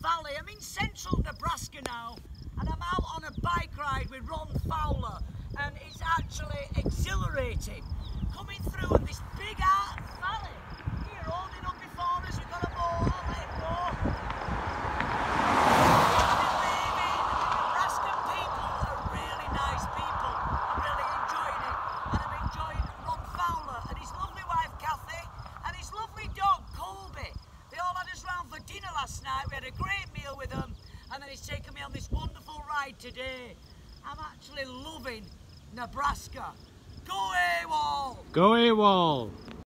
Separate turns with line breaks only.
Valley. I'm in central Nebraska now and I'm out on a bike ride with Ron Fowler and it's actually exhilarating. Last night. We had a great meal with them and then he's taken me on this wonderful ride today. I'm actually loving Nebraska. Go AWOL!
Go AWOL!